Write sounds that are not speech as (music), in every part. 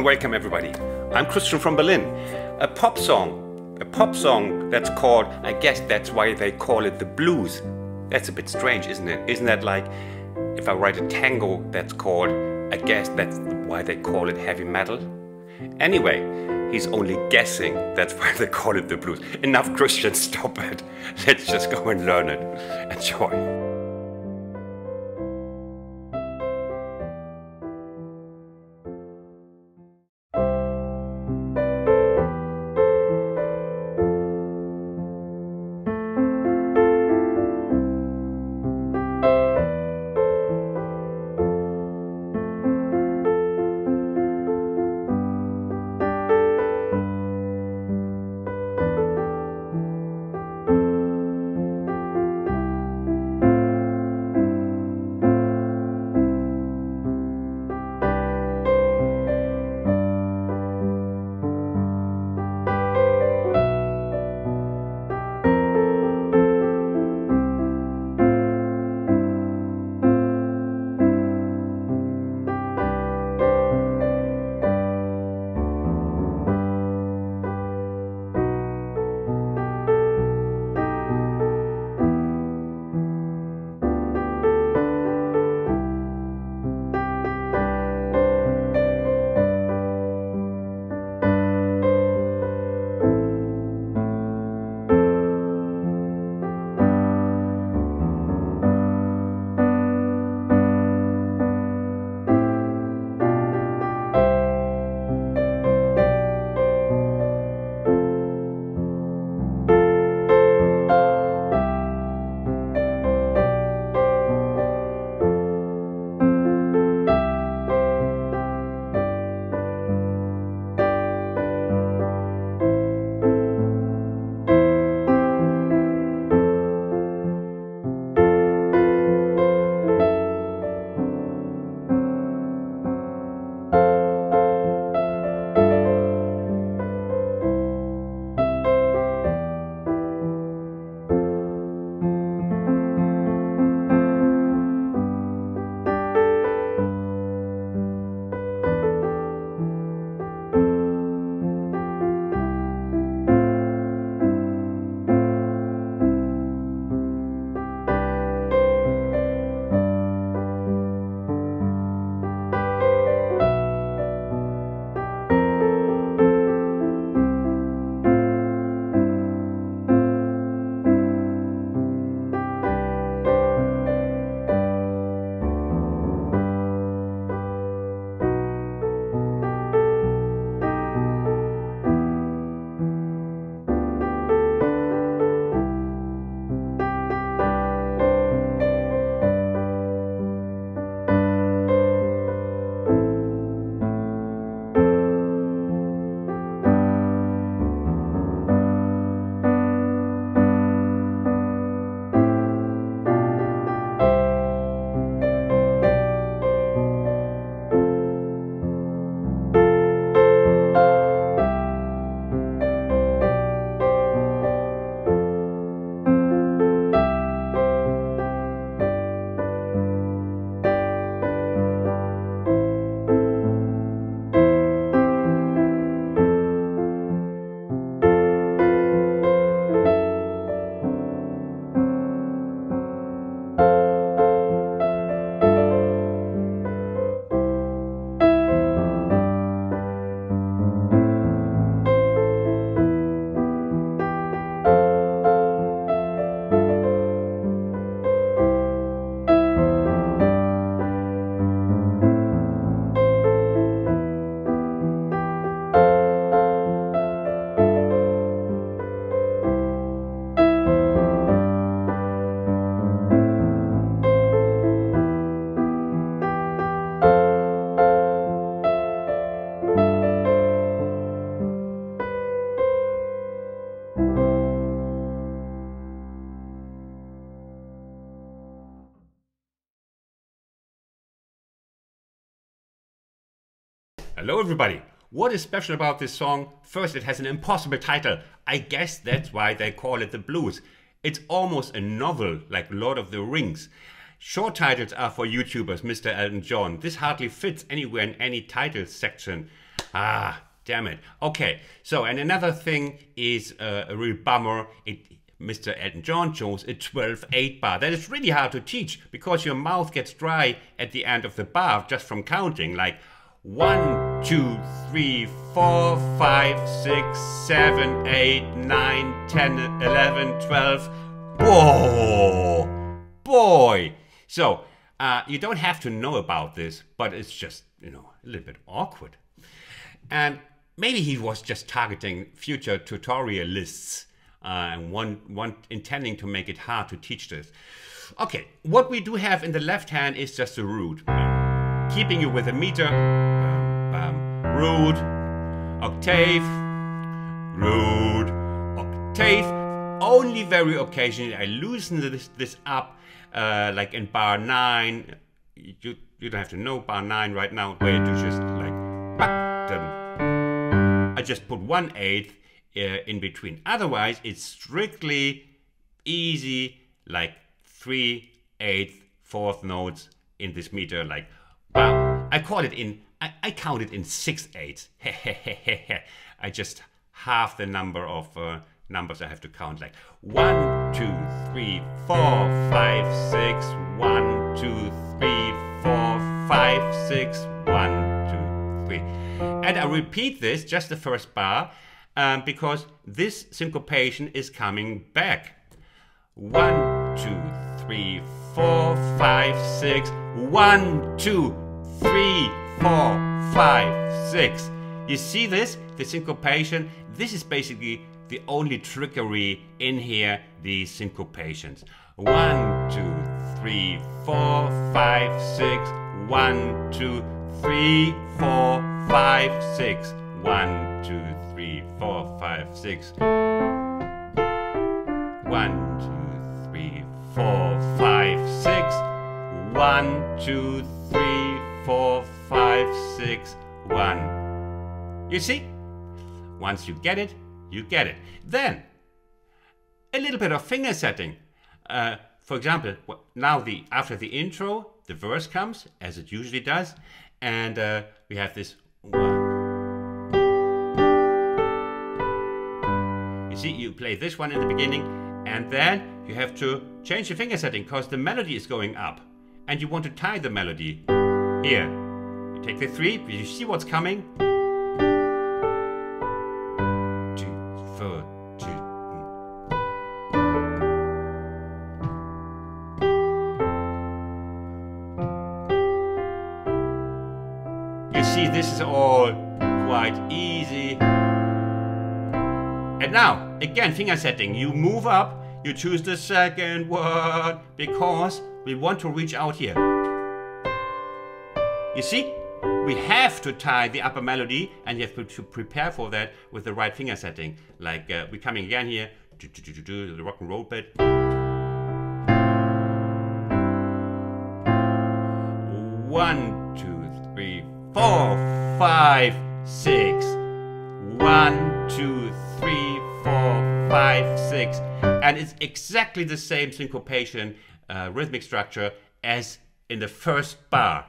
and welcome everybody. I'm Christian from Berlin. A pop song, a pop song that's called, I guess that's why they call it the blues. That's a bit strange, isn't it? Isn't that like if I write a tango that's called, I guess that's why they call it heavy metal? Anyway, he's only guessing that's why they call it the blues. Enough Christian, (laughs) stop it. Let's just go and learn it. Enjoy. Everybody! What is special about this song? First, it has an impossible title. I guess that's why they call it the blues. It's almost a novel, like Lord of the Rings. Short titles are for YouTubers, Mr. Elton John. This hardly fits anywhere in any title section. Ah, damn it. Okay, so and another thing is uh, a real bummer. It Mr. Elton John chose a 12 8 bar. That is really hard to teach because your mouth gets dry at the end of the bar just from counting. Like 1, 2, 3, 4, 5, 6, 7, 8, 9, 10, 11, 12. Whoa! Boy! So, uh, you don't have to know about this, but it's just, you know, a little bit awkward. And maybe he was just targeting future tutorialists uh, and one, one intending to make it hard to teach this. Okay, what we do have in the left hand is just a root, keeping you with a meter, root, octave, root, octave. Only very occasionally I loosen this, this up, uh, like in bar 9. You, you don't have to know bar 9 right now, where you just like, I just put one eighth uh, in between. Otherwise, it's strictly easy, like three, eighth, fourth notes in this meter. Like, I call it in, I, I count it in six eighths. (laughs) I just half the number of uh, numbers I have to count. Like one, two, three, four, five, six, one, two, three, four, five, six, one, two, three. And I repeat this, just the first bar, um, because this syncopation is coming back. One, two, three, four, five, six. One, two, three, four, five, six. You see this? The syncopation? This is basically the only trickery in here, these syncopations. One, two, three, four, five, six. One, two, three, four, five, six. One, two, three, four, five, six. One, two, three, four, five, six. One, two, three, four, five, six, one. You see? Once you get it, you get it. Then, a little bit of finger setting. Uh, for example, now the after the intro, the verse comes, as it usually does, and uh, we have this one. You see, you play this one in the beginning, and then you have to change the finger setting because the melody is going up, and you want to tie the melody. Here, you take the three, you see what's coming, Two, four, two. You see this is all quite easy. And now, again, finger setting. You move up, you choose the second word because we want to reach out here. You see? We have to tie the upper melody and you have to prepare for that with the right finger setting. Like uh, we're coming again here, the rock and roll bit. One, two, three, four, five, six. One, two, three, four, five, six. And it's exactly the same syncopation uh, rhythmic structure as in the first bar.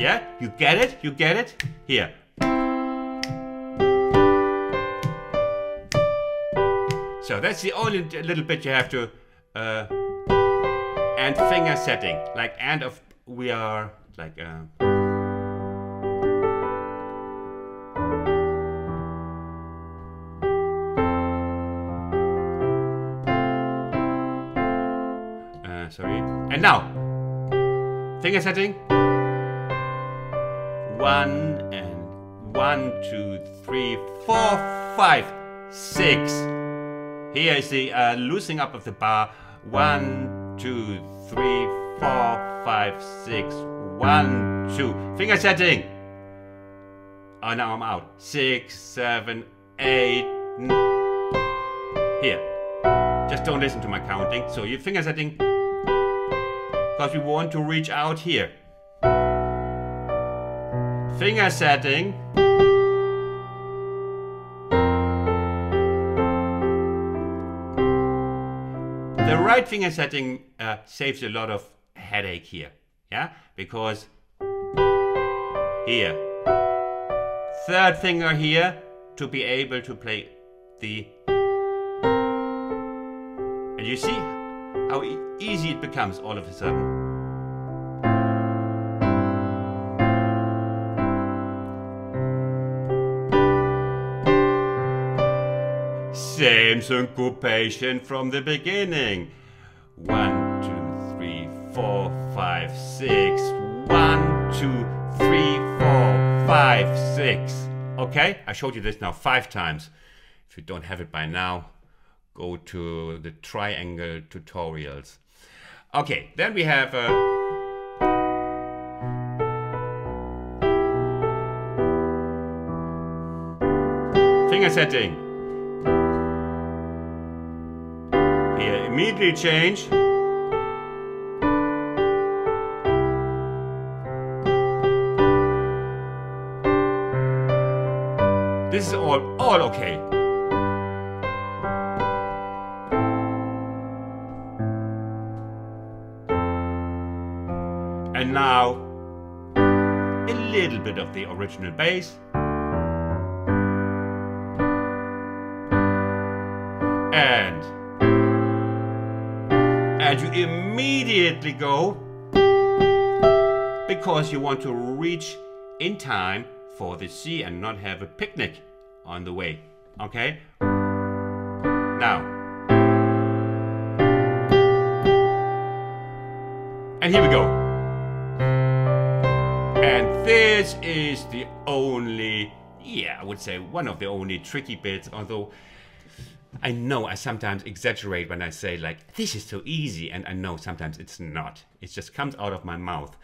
Yeah? You get it? You get it? Here. So that's the only little bit you have to uh, and finger setting like and of we are like uh, uh, sorry and now finger setting one and one two three four five six here is the uh, loosening up of the bar one two, three, four, five, six, one, two. Finger setting. Oh, now I'm out. Six, seven, eight. Here. Just don't listen to my counting. So your finger setting, because we want to reach out here. Finger setting. The right finger setting uh, saves a lot of headache here, yeah? Because here. Third finger here to be able to play the. And you see how e easy it becomes all of a sudden. Syncopation from the beginning. One, two, three, four, five, six. One, two, three, four, five, six. Okay, I showed you this now five times. If you don't have it by now, go to the triangle tutorials. Okay, then we have uh, finger setting. Immediately change. This is all, all okay. And now, a little bit of the original bass. Immediately go because you want to reach in time for the C and not have a picnic on the way. Okay? Now. And here we go. And this is the only, yeah, I would say one of the only tricky bits, although I know I sometimes exaggerate when I say like, this is so easy, and I know sometimes it's not. It just comes out of my mouth.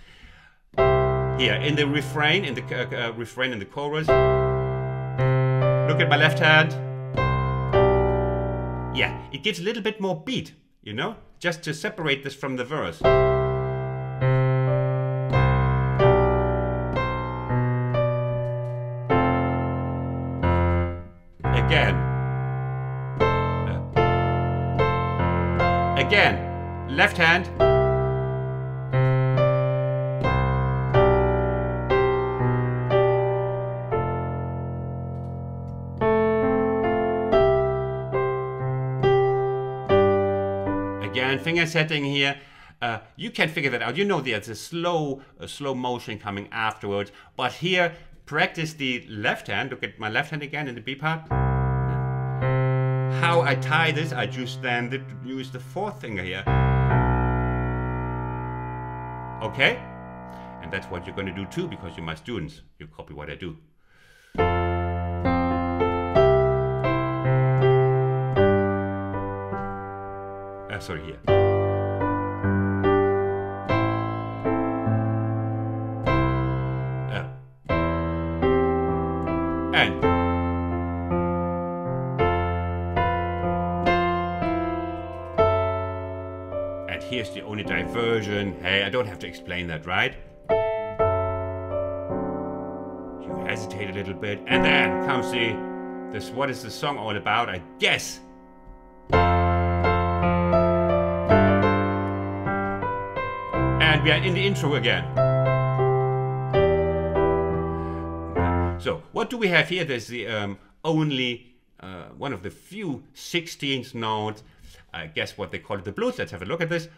Here, in the refrain, in the uh, uh, refrain in the chorus, look at my left hand. Yeah, it gives a little bit more beat, you know, just to separate this from the verse. Left hand. Again, finger setting here. Uh, you can figure that out. You know there's a slow, a slow motion coming afterwards. But here, practice the left hand. Look at my left hand again in the B part. How I tie this, I just then use the fourth finger here. Okay? And that's what you're going to do too because you're my students. You copy what I do. Uh, sorry, here. Diversion. Hey, I don't have to explain that, right? You hesitate a little bit, and then comes the this what is the song all about? I guess. And we are in the intro again. So, what do we have here? There's the um, only uh, one of the few 16th notes. I guess what they call it the blues. Let's have a look at this.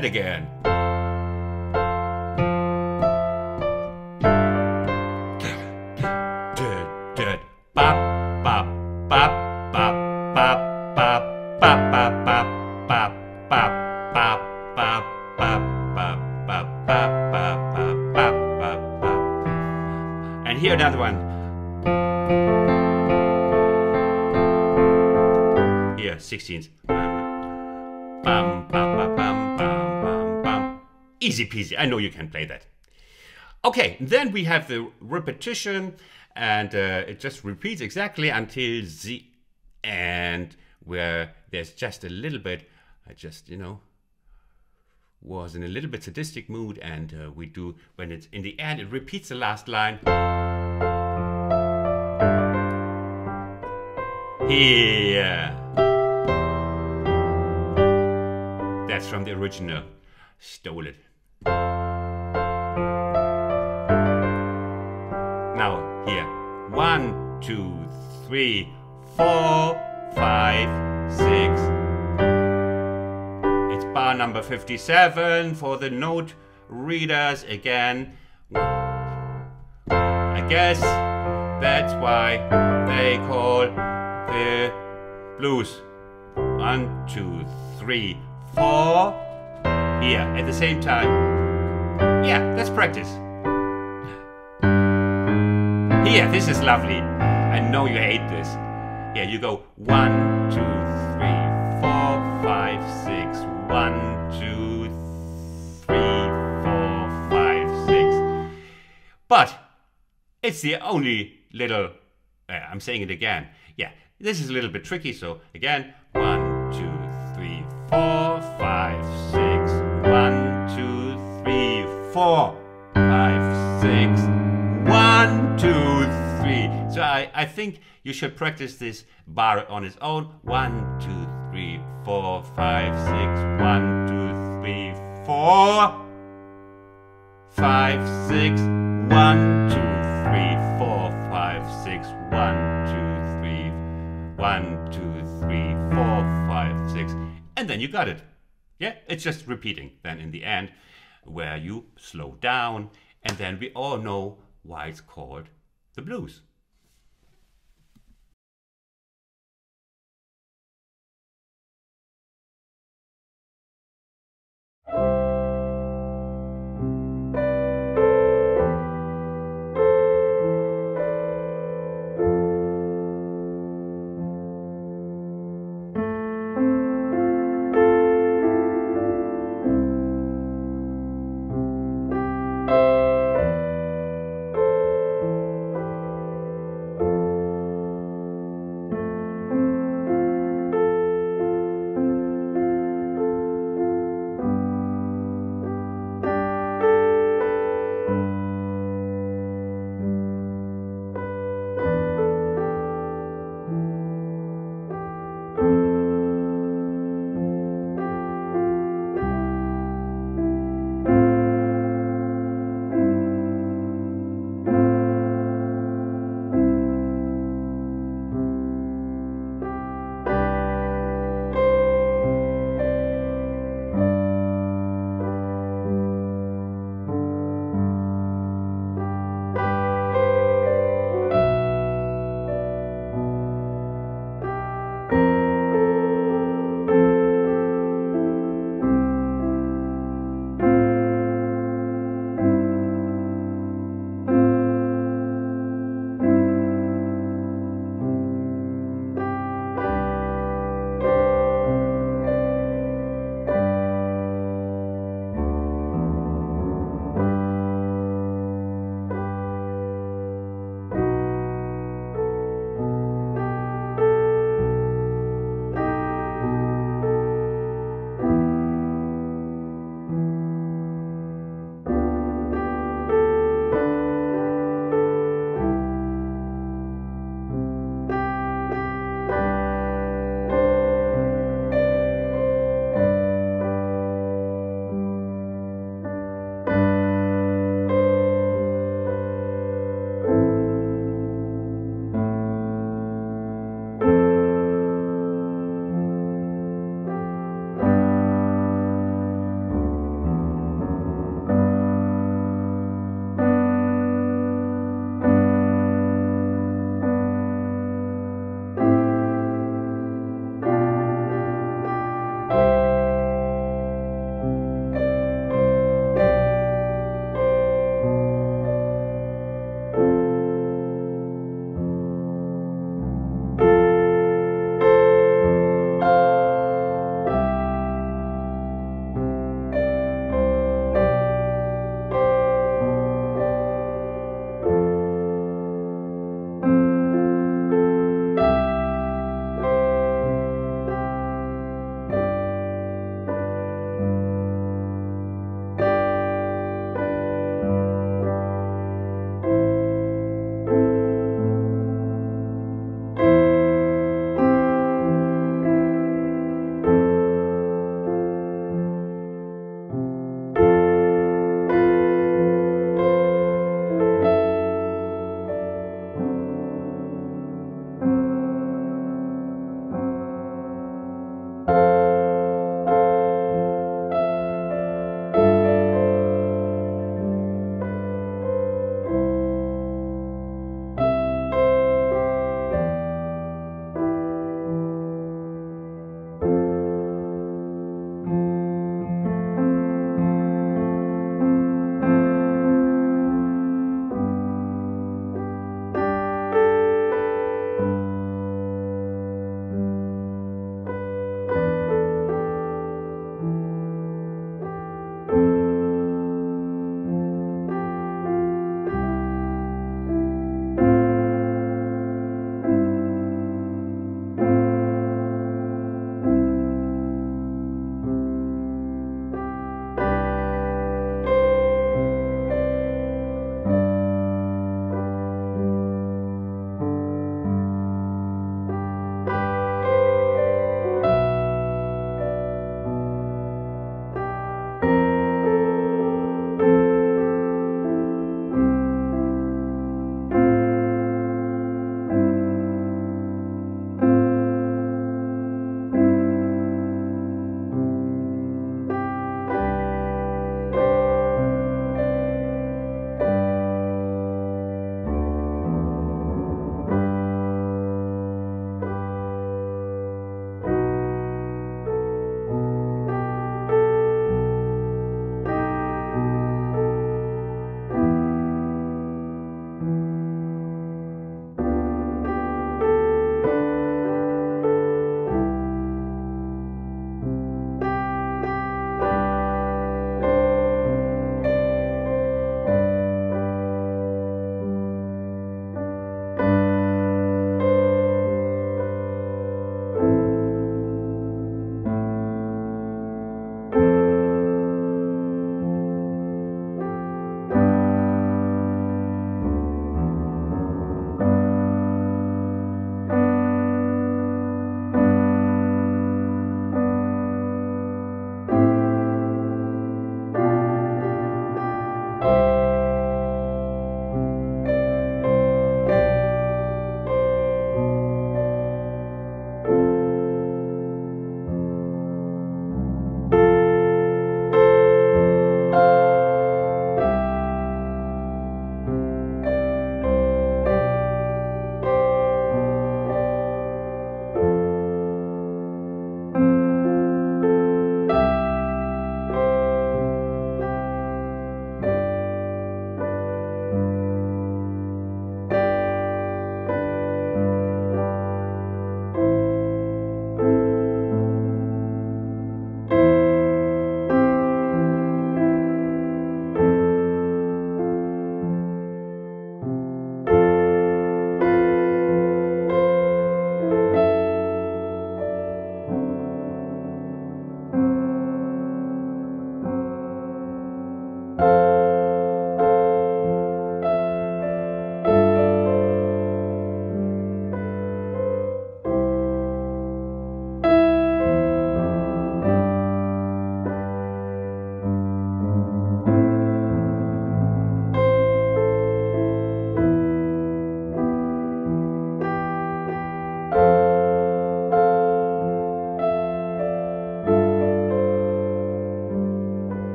And again. And here another one. Here, 16th. Bam, bam, bam, Easy peasy. I know you can play that. Okay, then we have the repetition, and uh, it just repeats exactly until the end, where there's just a little bit I just, you know, was in a little bit sadistic mood, and uh, we do when it's in the end, it repeats the last line. Here. That's from the original. Stole it. Two, three, four, five, six. It's bar number 57 for the note readers again. I guess that's why they call the blues. One, two, three, four. Here, at the same time. Yeah, let's practice. Here, this is lovely. I know you hate this. Yeah, you go one, two, three, four, five, six. One, two, three, four, five, six. But it's the only little. Uh, I'm saying it again. Yeah, this is a little bit tricky. So again, one, two, three, four, five, six. One, two, three, four, five, six. One, two, So I, I think you should practice this bar on its own. One, two, three, four, five, six. One, two, three, four, five, six. One, two, three, four, five, six. One, two, three. One, two, three, four, five, six. And then you got it. Yeah, it's just repeating then in the end where you slow down and then we all know why it's called the blues.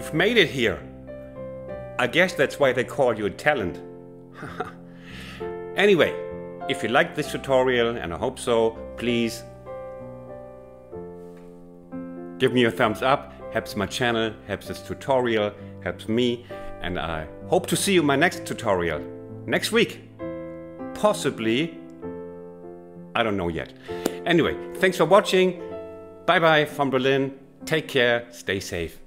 You've made it here. I guess that's why they call you a talent. (laughs) anyway, if you liked this tutorial, and I hope so, please give me a thumbs up. Helps my channel, helps this tutorial, helps me, and I hope to see you in my next tutorial next week. Possibly. I don't know yet. Anyway, thanks for watching. Bye bye from Berlin. Take care. Stay safe.